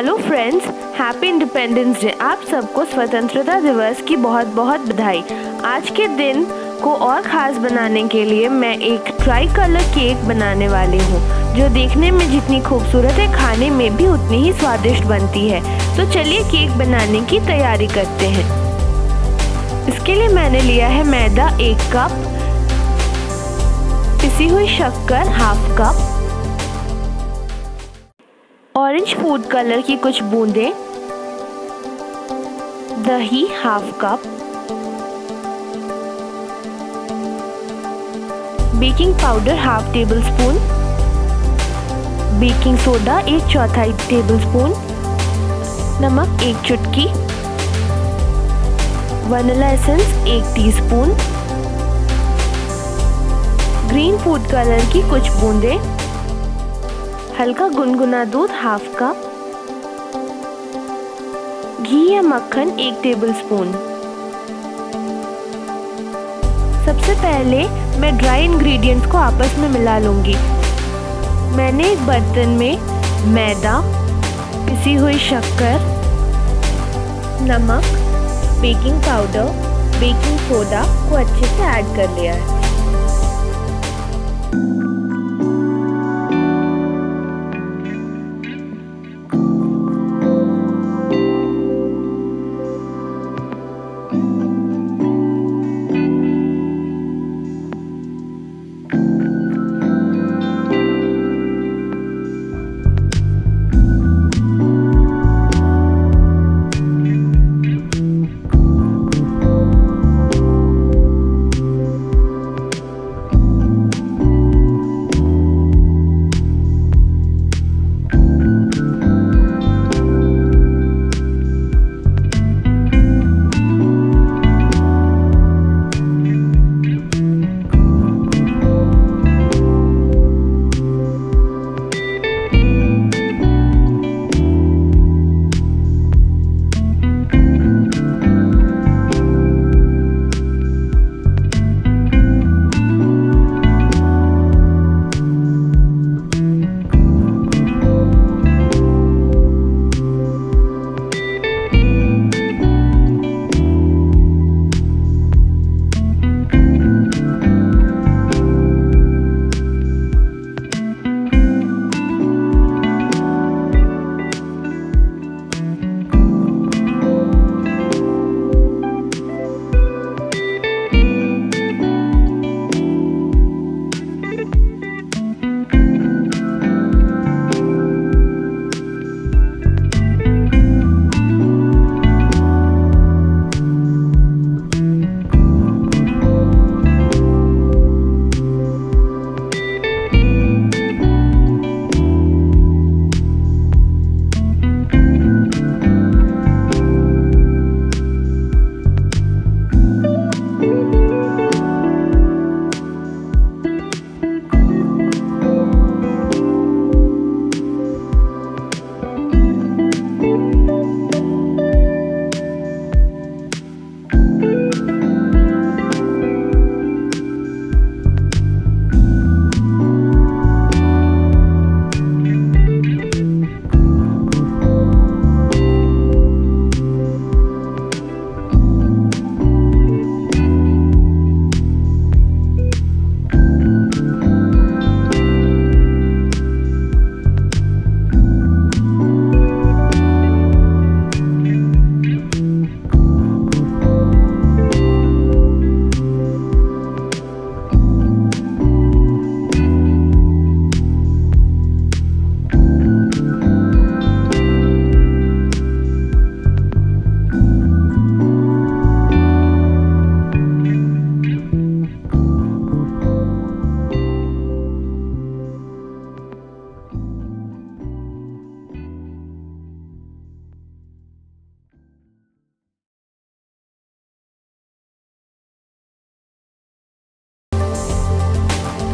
Hello friends, happy independence day. आप सबको स्वतंत्रता दिवस की बहुत बहुत बधाई। आज के दिन को और ख़ास बनाने के लिए मैं एक ट्राई कलर केक बनाने वाली हूँ, जो देखने में जितनी खूबसूरत है, खाने में भी उतनी ही स्वादिष्ट बनती है। तो चलिए केक बनाने की तैयारी करते हैं। इसके लिए मैंने लिया है मैदा एक कप पिसी हुई शक्कर half cup orange food colour की कुछ बूंदें, दही half cup baking powder half tablespoon baking soda एक चौथाई टेबल स्पून नमक एक चुटकी वनीला एसेंस एक टीस्पून ग्रीन फ़ूड कलर की कुछ बूंदें हल्का गुनगुना दूध हाफ़ कप, घी या मक्खन एक टेबल स्पून सबसे पहले मैं ड्राई इंग्रेडिएंट्स को आपस में मिला लूँगी। मैंने एक बर्तन में मैदा, पिसी हुई शक्कर, नमक बेकिंग पाउडर बेकिंग सोडा को अच्छे से ऐड कर लिया है।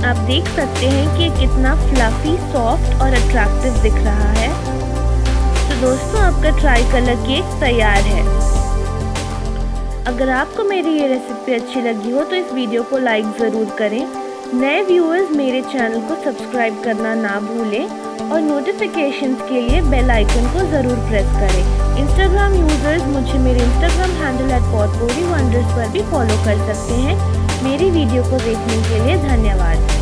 आप देख सकते हैं कि कितना फ्लफी सॉफ्ट और अट्रैक्टिव दिख रहा है। तो दोस्तों, आपका ट्राई कलर केक तैयार है। अगर आपको मेरी ये रेसिपी अच्छी लगी हो तो इस वीडियो को लाइक ज़रूर करें। नए व्यूअर्स मेरे चैनल को सब्सक्राइब करना ना भूलें और नोटिफिकेशंस के लिए बेल आइकन को ज़रूर प्रेस करें। इंस्टाग्राम यूज़र्स मुझे मेरे इंस्टाग्राम हैंडल एट वंडर्स पर भी फॉलो कर सकते हैं। मेरी वीडियो को देखने के लिए धन्यवाद।